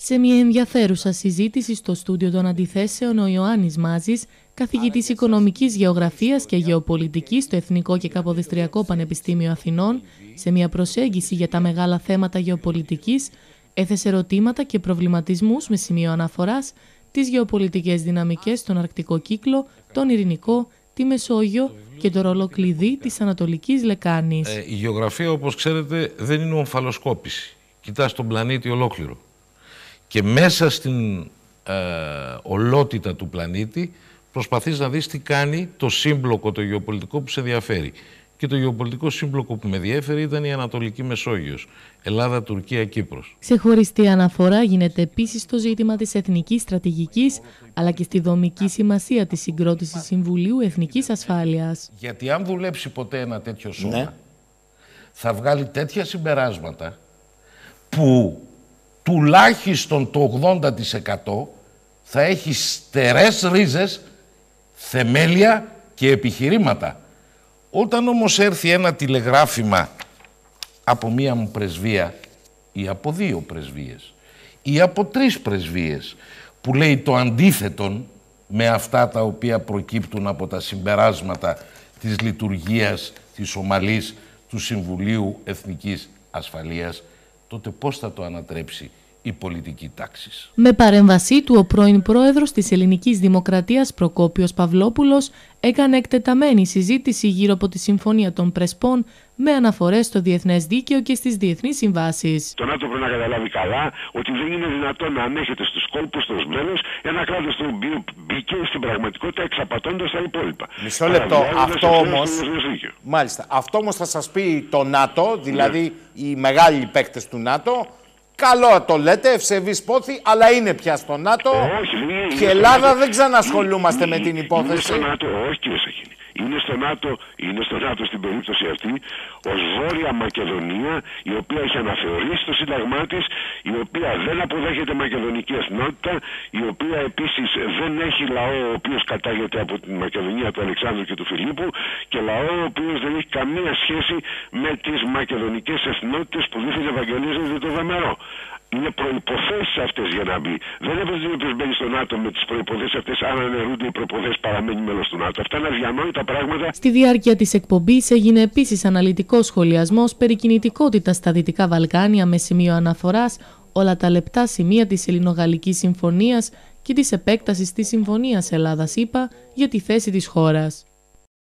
Σε μια ενδιαφέρουσα συζήτηση στο στούντιο των αντιθέσεων, ο Ιωάννης Μάζης, καθηγητής οικονομικής γεωγραφίας και γεωπολιτικής στο Εθνικό και Καποδιστριακό Πανεπιστήμιο Αθηνών, σε μια προσέγγιση για τα μεγάλα θέματα γεωπολιτικής, έθεσε ερωτήματα και προβληματισμούς με σημείο αναφοράς τις γεωπολιτικές δυναμικές στον Αρκτικό κύκλο, τον Ειρηνικό, τη Μεσόγειο και το ρόλο κλειδί της Ανατολικής Λεκάνης. Ε, η γεωγραφία, όπως ξέρετε, δεν είναι ομφαλοσκόπηση. Κοιτάς τον πλανήτη ολόκληρο. Και μέσα στην ε, ολότητα του πλανήτη προσπαθείς να δεις τι κάνει το σύμπλοκο, το γεωπολιτικό που σε ενδιαφέρει. Και το γεωπολιτικό σύμπλοκο που με διέφερε ήταν η Ανατολική Μεσόγειος, Ελλάδα, Τουρκία, Κύπρος. Ξεχωριστή αναφορά γίνεται επίσης στο ζήτημα της εθνικής στρατηγικής, αλλά και στη δομική σημασία της συγκρότησης Συμβουλίου Εθνικής Ασφάλειας. Γιατί αν δουλέψει ποτέ ένα τέτοιο σώμα, ναι. θα βγάλει τέτοια συμπεράσματα που τουλάχιστον το 80% θα έχει στερές ρίζες, θεμέλια και επιχειρήματα. Όταν όμως έρθει ένα τηλεγράφημα από μία μου πρεσβεία ή από δύο πρεσβείες ή από τρεις πρεσβείες που λέει το αντίθετον με αυτά τα οποία προκύπτουν από τα συμπεράσματα της λειτουργίας της ομαλής του Συμβουλίου Εθνικής Ασφαλείας, τότε πώς θα το ανατρέψει η πολιτική τάξης. Με παρέμβασή του, ο πρώην πρόεδρος της Ελληνικής Δημοκρατίας Προκόπιος Παυλόπουλος έκανε εκτεταμένη συζήτηση γύρω από τη Συμφωνία των Πρεσπών με αναφορές στο διεθνές δίκαιο και στις διεθνείς συμβάσεις. Το ΝΑΤΟ πρέπει να καταλάβει καλά ότι δεν είναι δυνατόν να ανέχεται στους κόλπους των σμπέλο ένα κράτος το οποίο μπήκε στην πραγματικότητα εξαπατώντας τα υπόλοιπα. Μισό λεπτό. Αυτό όμω. Μάλιστα. Αυτό όμως θα σας πει το ΝΑΤΟ, δηλαδή ναι. οι μεγάλοι παίκτες του ΝΑΤΟ, Καλό το λέτε, ευσεβή πόθη, αλλά είναι πια στο ΝΑΤΟ. Όχι, και Ελλάδα δεν ξανασχολούμαστε με την υπόθεση. Είναι στο ΝΑΤΟ, όχι κύριε Σαχίνη. Είναι στο ΝΑΤΟ, είναι στο ΝΑΤΟ στην περίπτωση αυτή ως Βόρεια Μακεδονία, η οποία έχει αναθεωρήσει το Σύνταγμά της, η οποία δεν αποδέχεται μακεδονική εθνότητα, η οποία επίσης δεν έχει λαό ο οποίος κατάγεται από την Μακεδονία του Αλεξάνδρου και του Φιλίππου και λαό ο οποίος δεν έχει καμία σχέση με τις μακεδονικές εθνότητες που δίθεν ευαγγελίζονται το δεμερό είναι προποθέσει αυτές για να μπει. Δεν είναι μπαίνει στο ΝΑΤΟ με τις προποθέσει αυτές. Αν αναιρούνται οι προποθέσει, παραμένει μέλος του ΝΑΤΟ. Αυτά είναι αδιανόητα πράγματα. Στη διάρκεια της εκπομπής έγινε επίσης αναλυτικός σχολιασμός περί κινητικότητας στα Δυτικά Βαλκάνια με σημείο αναφοράς όλα τα λεπτά σημεία της Ελληνογαλλικής Συμφωνίας και της επέκτασης της Συμφωνίας Ελλάδα-ΗΠΑ για τη θέση της χώρας.